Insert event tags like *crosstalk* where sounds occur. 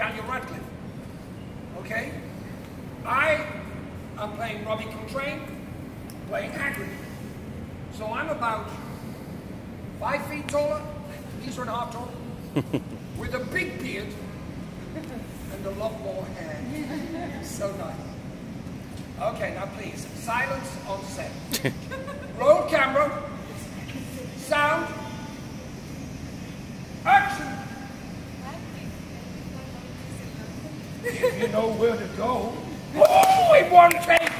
Daniel Radcliffe. Okay? I am playing Robbie Coltrane, playing Hagrid. So I'm about five feet taller, He's and a half tall, *laughs* with a big beard and a lot more hair. So nice. Okay, now please, silence on set. *laughs* If you know where to go. Oh, in one take.